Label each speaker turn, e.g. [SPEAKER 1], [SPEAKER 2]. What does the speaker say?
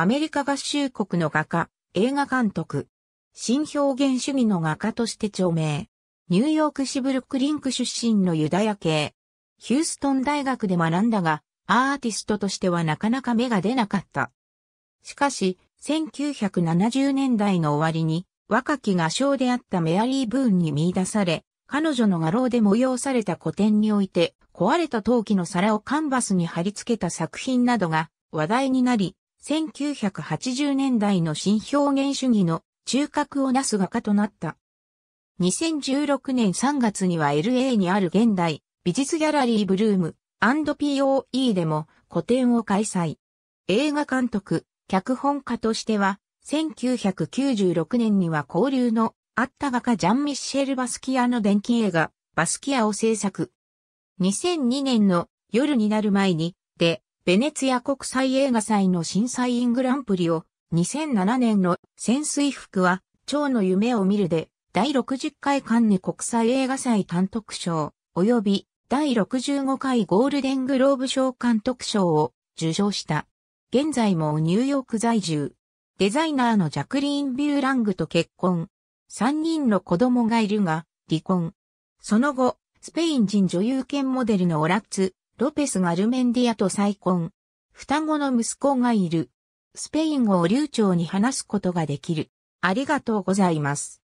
[SPEAKER 1] アメリカ合衆国の画家、映画監督。新表現主義の画家として著名。ニューヨーク市ブルクリンク出身のユダヤ系。ヒューストン大学で学んだが、アーティストとしてはなかなか芽が出なかった。しかし、1970年代の終わりに、若き画商であったメアリー・ブーンに見出され、彼女の画廊で催された個展において、壊れた陶器の皿をカンバスに貼り付けた作品などが話題になり、1980年代の新表現主義の中核をなす画家となった。2016年3月には LA にある現代美術ギャラリーブルーム &POE でも個展を開催。映画監督、脚本家としては、1996年には交流のあった画家ジャン・ミッシェル・バスキアの電気映画、バスキアを制作。2002年の夜になる前に、で、ベネツィア国際映画祭の審査員グランプリを、2007年の潜水服は、蝶の夢を見るで、第60回カンネ国際映画祭監督賞、及び第65回ゴールデングローブ賞監督賞を受賞した。現在もニューヨーク在住。デザイナーのジャクリーン・ビューラングと結婚。三人の子供がいるが、離婚。その後、スペイン人女優兼モデルのオラッツ、ロペス・ガルメンディアと再婚。双子の息子がいる。スペイン語を流暢に話すことができる。ありがとうございます。